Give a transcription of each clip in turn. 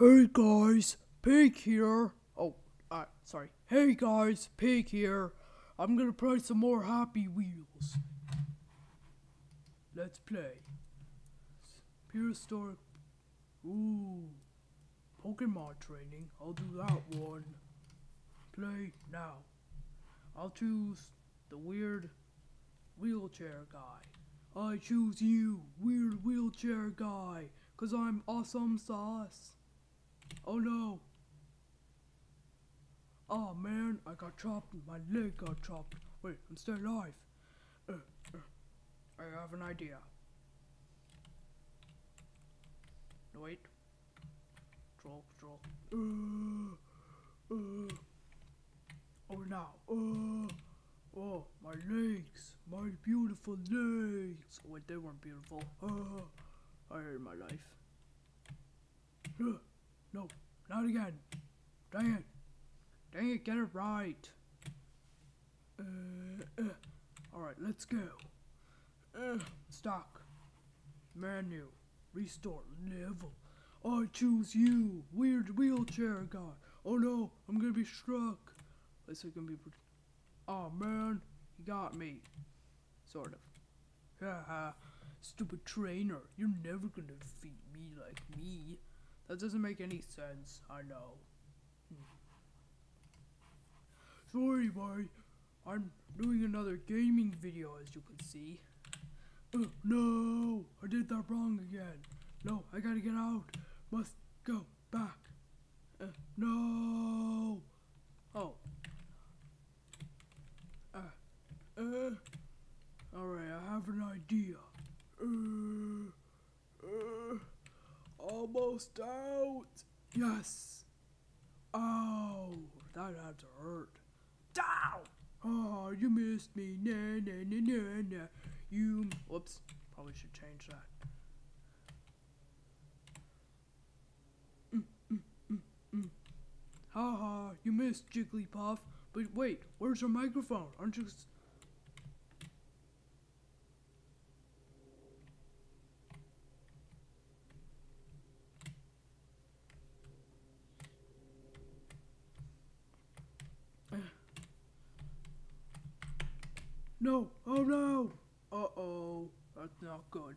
Hey guys, Pig here. Oh, uh, sorry. Hey guys, Pig here. I'm gonna play some more Happy Wheels. Let's play. Prehistoric. Ooh. Pokemon training. I'll do that one. Play now. I'll choose the weird wheelchair guy. I choose you, weird wheelchair guy, cause I'm awesome sauce. Oh no. Oh man, I got chopped, my leg got chopped. Wait, I'm still alive. Uh, uh, I have an idea. No, wait. Control, control. Uh, uh. Oh now. Uh, oh, my legs. My beautiful legs. Oh, wait, they weren't beautiful. Uh, I hate my life. Uh, no, not again. Dang it. Dang it, get it right. Uh, uh. Alright, let's go. Uh, stock. Menu. Restore level. I choose you, weird wheelchair guy. Oh no, I'm gonna be struck. This is gonna be. Oh man, he got me. Sort of. Haha, stupid trainer. You're never gonna defeat me like me. That doesn't make any sense. I know. Sorry, boy. I'm doing another gaming video, as you can see. Oh, no! I did that wrong again. No, I gotta get out. Must go back. Uh, no! Oh. Uh, uh. Alright, I have an idea. Uh, almost out. Yes. Oh, that had to hurt. Down. Oh, you missed me. Nah, nah, nah, nah, nah. You. Whoops. Probably should change that. Mm, mm, mm, mm. Ha ha, you missed Jigglypuff. But wait, where's your microphone? Aren't you. No! Oh no! Uh oh, that's not good.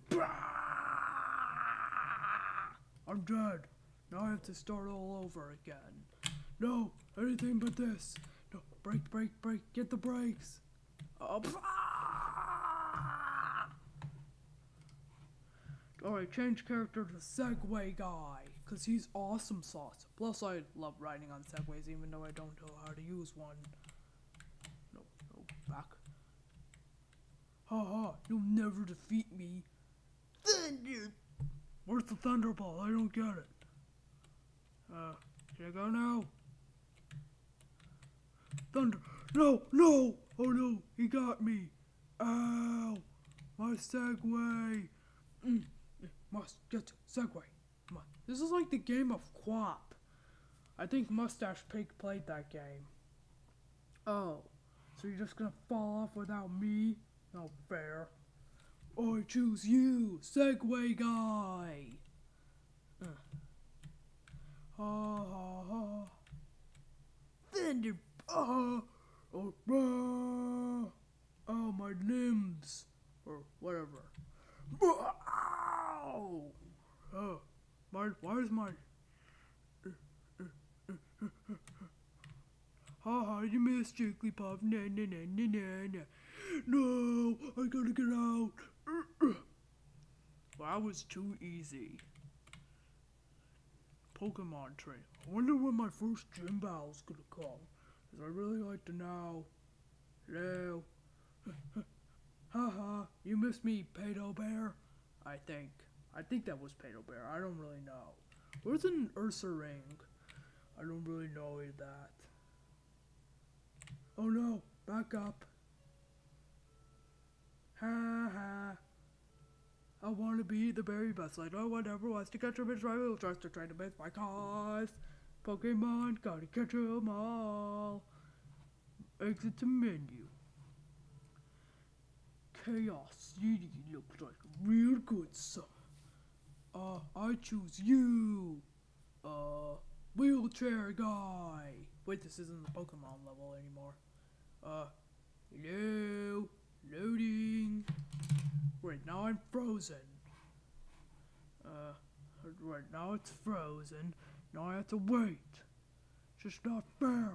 I'm dead. Now I have to start all over again. No, anything but this. No, brake, brake, brake, get the brakes. Uh, Alright, change character to Segway Guy, because he's awesome sauce. Plus, I love riding on Segways, even though I don't know how to use one. No, no, back. Haha, you'll never defeat me. Thunder! Where's the Thunderball? I don't get it. Uh, should I go now? Thunder! No! No! Oh no! He got me! Ow! My Segway! Mm, must get Segway. Mu- This is like the game of QWOP. I think Mustache Pig played that game. Oh, so you're just gonna fall off without me? Not fair. I choose you, Segway guy. Uh. Ha. Thunder. Oh, oh, oh, my limbs, or whatever. Oh, my, where's my? Ha ha, you missed Jigglypuff. Nah, nah, nah, nah, nah, nah. No, I gotta get out. That was too easy. Pokemon train. I wonder when my first gym battle's gonna come. Cause I really like to know. Hello. Haha, you missed me, Pedo Bear. I think. I think that was Pedo Bear. I don't really know. Where's an Ursaring? I don't really know that. Oh no, back up. Ha ha. I want to be the very best. I know ever wants to catch a bitch rival tries to try to miss my cause. Pokemon, gotta catch 'em all. Exit to menu. Chaos City looks like real good, son. Uh, I choose you. Uh, wheelchair guy. Wait, this isn't the Pokemon level anymore. Uh, hello? Loading. Wait, now I'm frozen. Uh, right now it's frozen. Now I have to wait. Just not fair.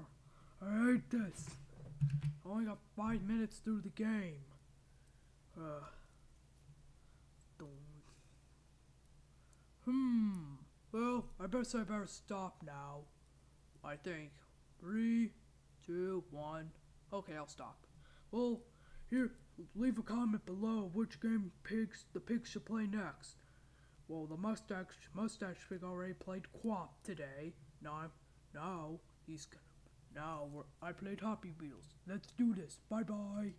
I hate this. I only got five minutes through the game. Uh. Don't. Hmm. Well, I guess I better stop now. I think. Three, two, one. Okay, I'll stop. Well, here, leave a comment below which game pigs the pigs should play next. Well, the mustache mustache pig already played QWOP today. Now now he's gonna now I played Happy Wheels. Let's do this. Bye bye.